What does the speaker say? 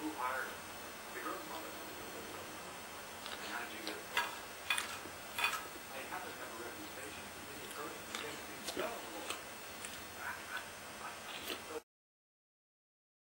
who hired the growth monitor?